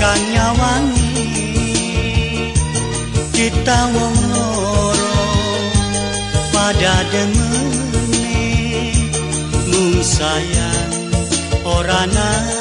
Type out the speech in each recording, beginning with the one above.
kakang nyawangi kita wong loro pada demene mung sayang ora nana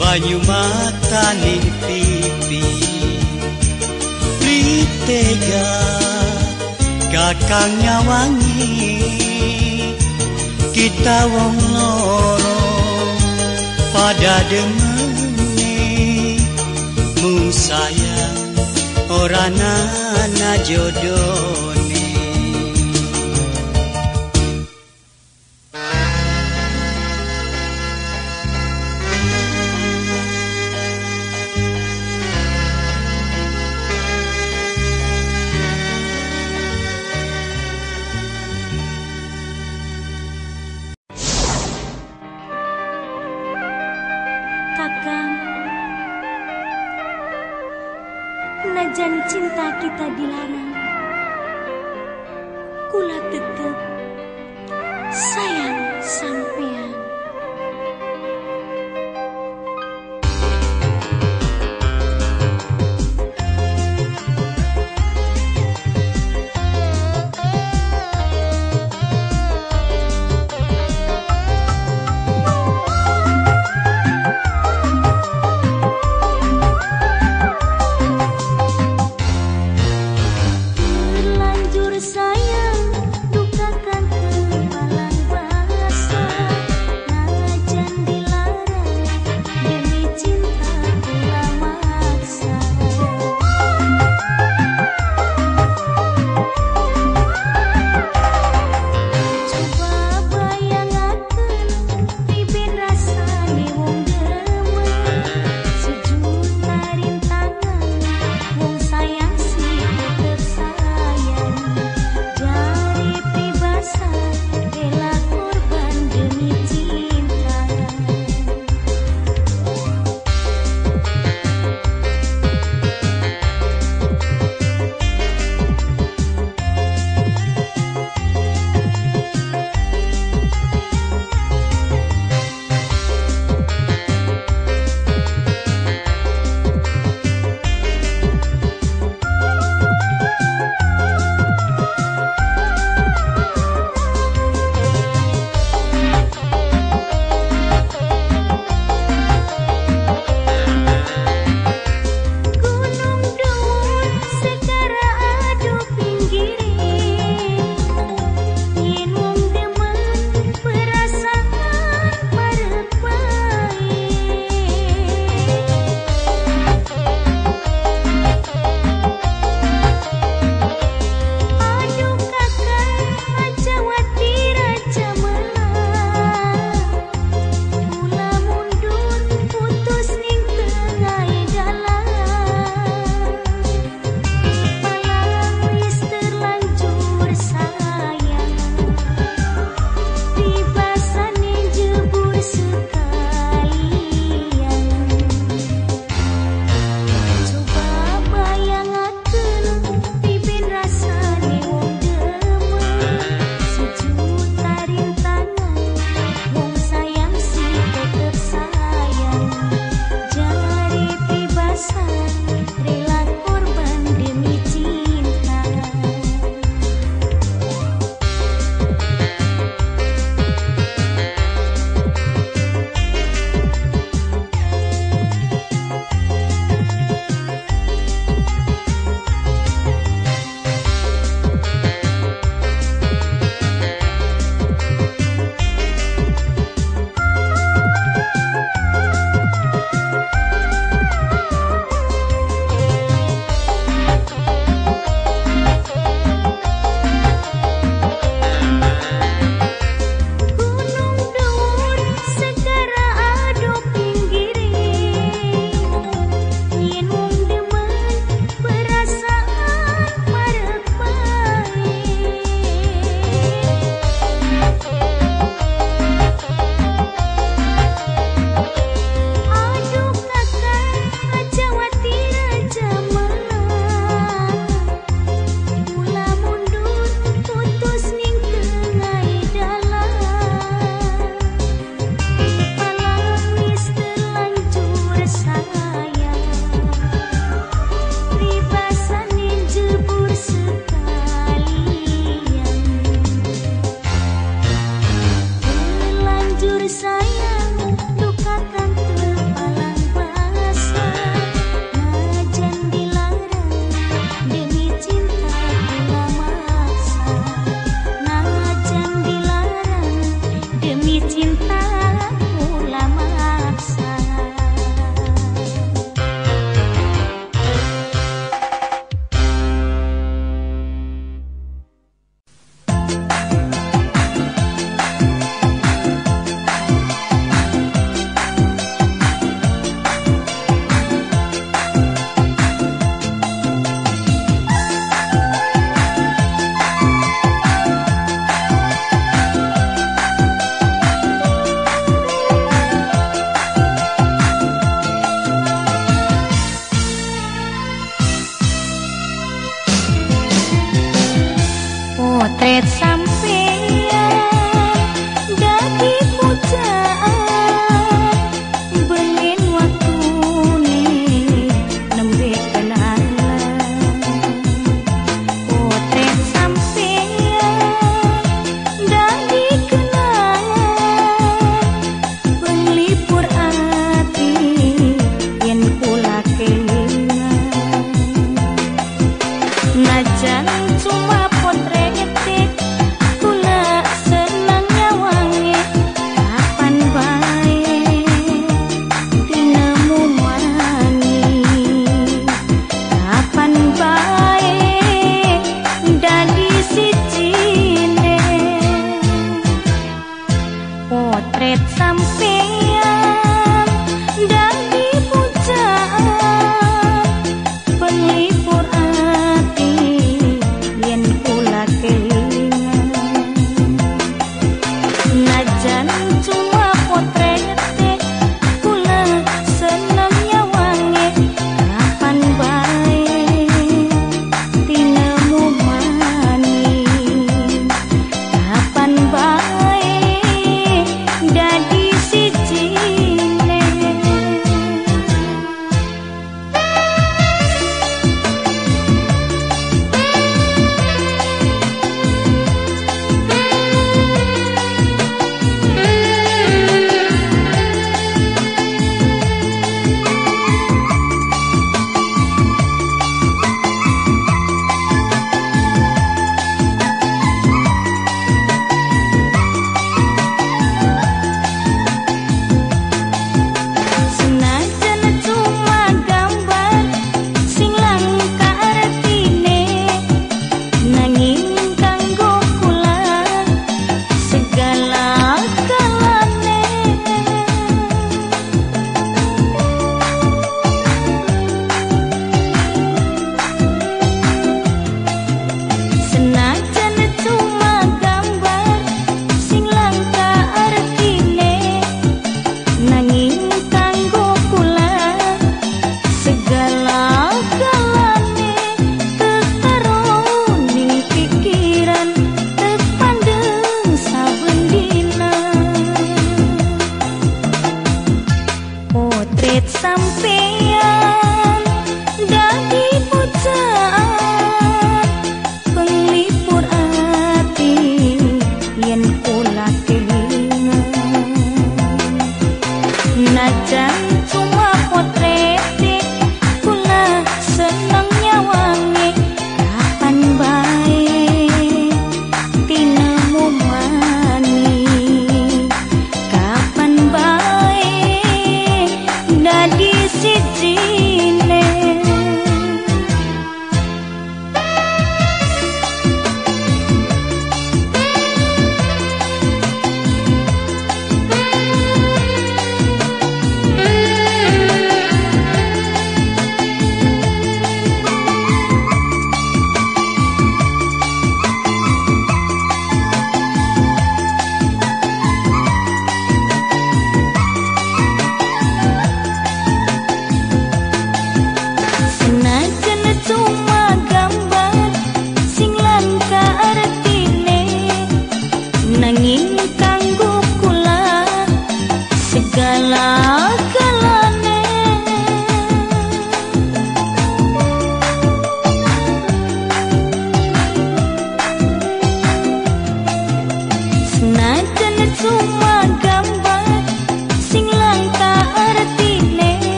banyu mata ning pipi. Pritega kakang nyawangi. Kita wong loro pada demene mung sayang ora nana jodoh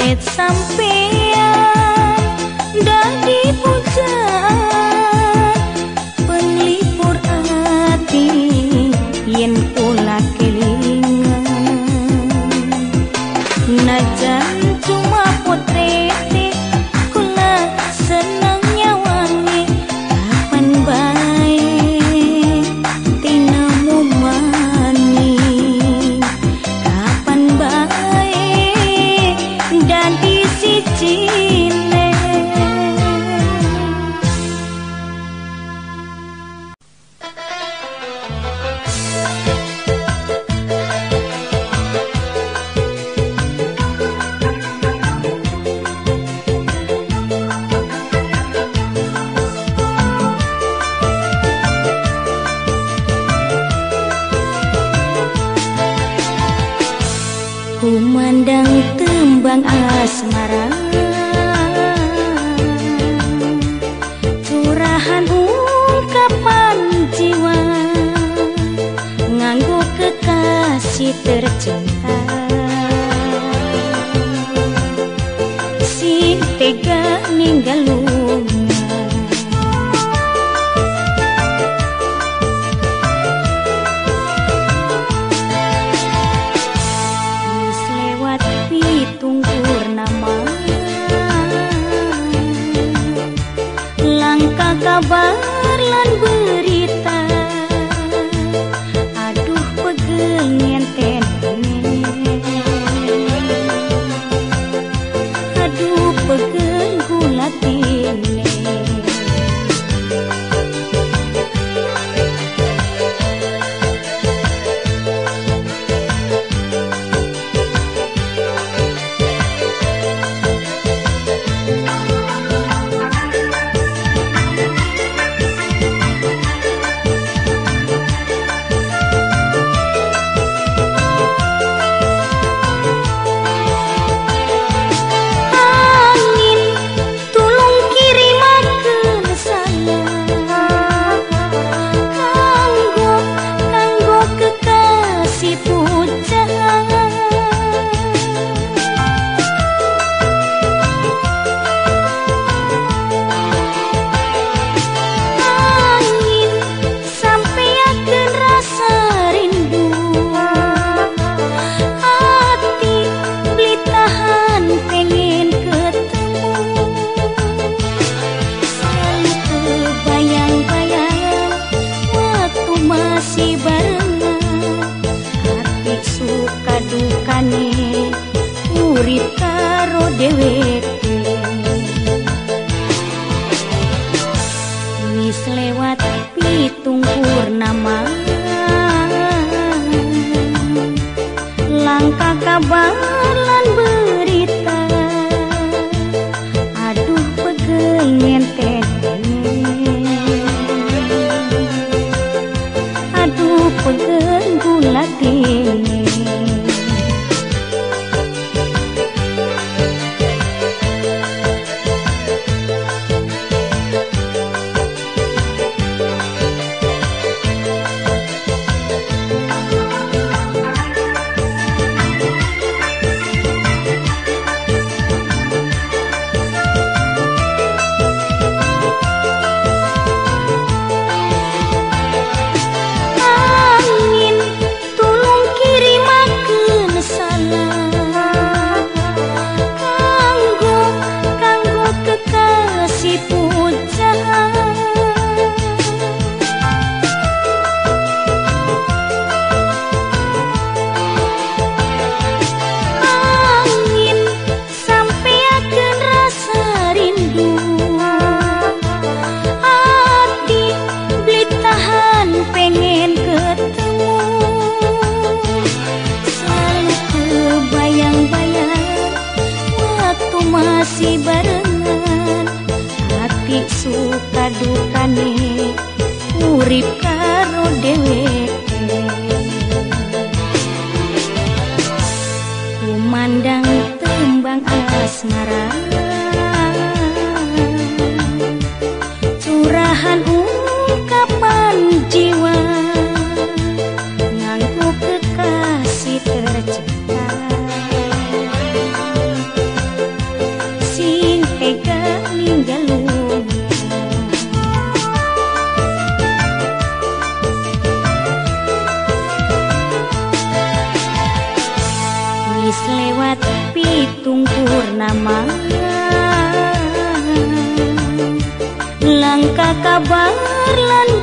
Parit sampai punten ku latih kabar lan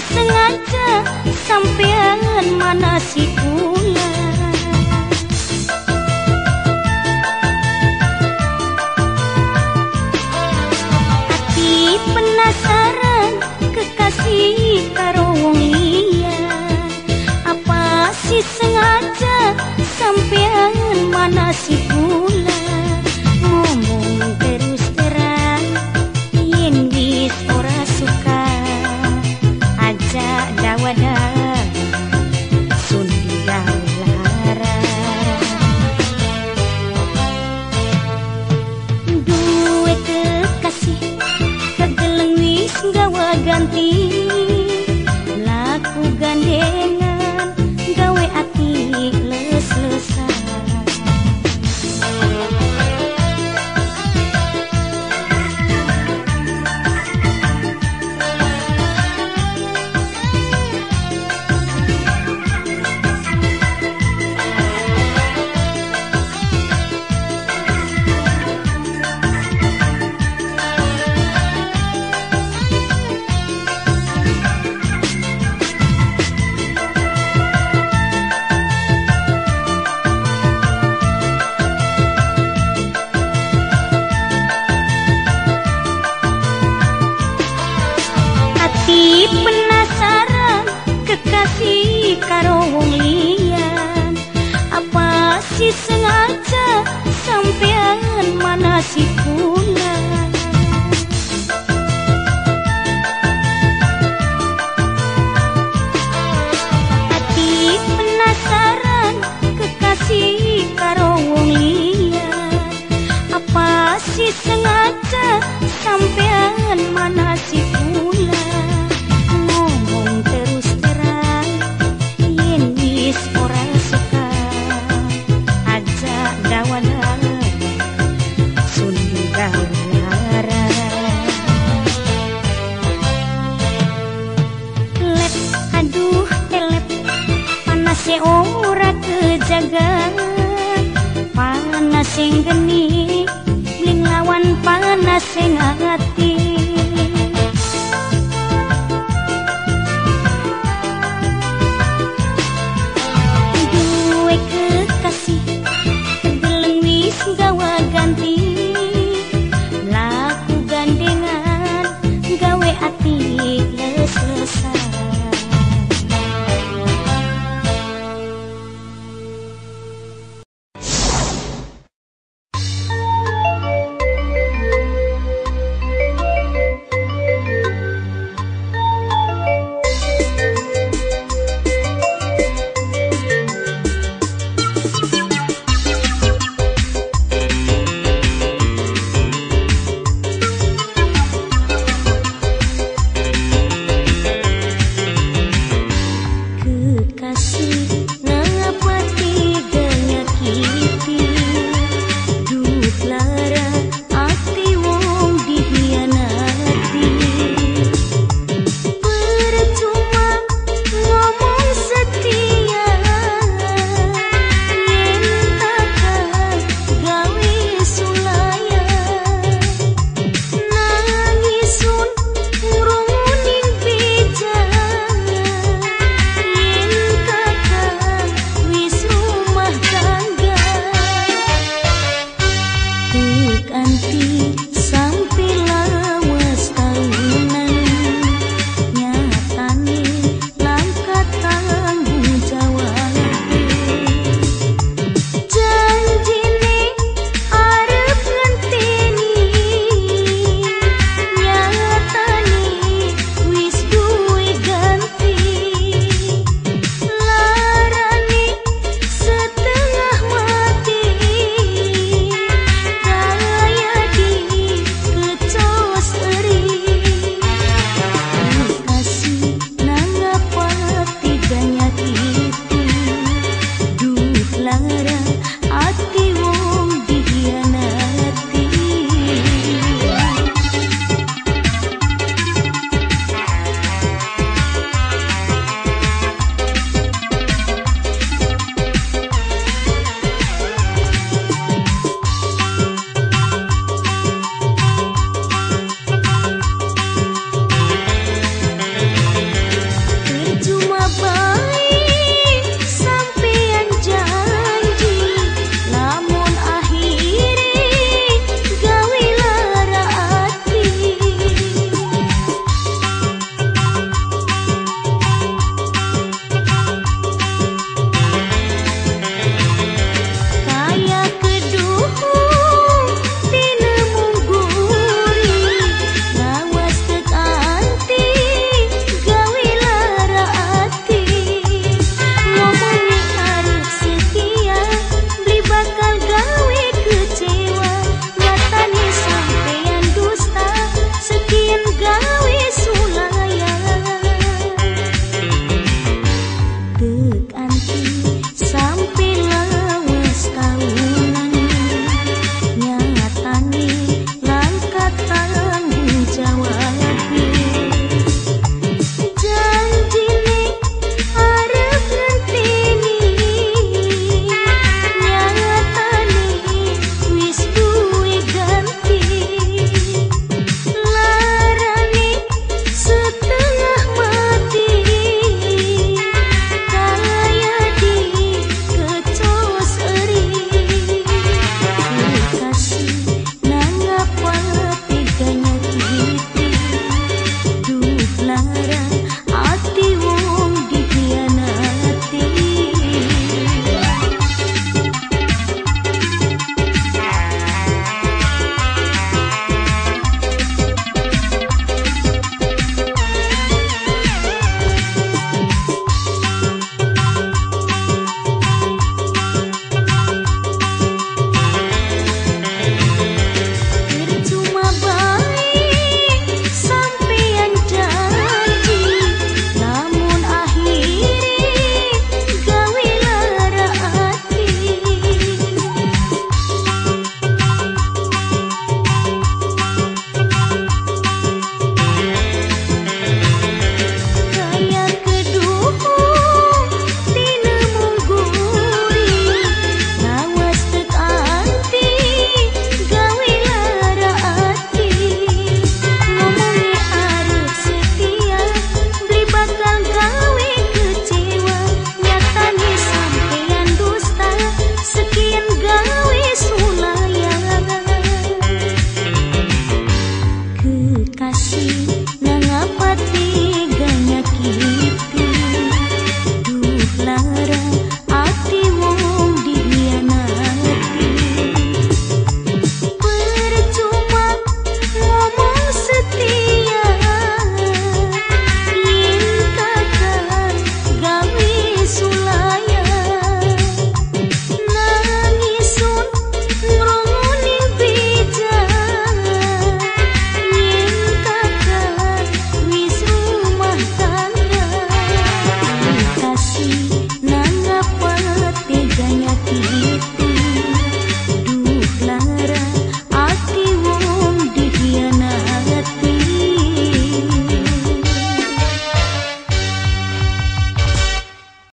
sengaja sampean mana si pula? Ati penasaran kekasih karung ia. Apa si sengaja sampean mana si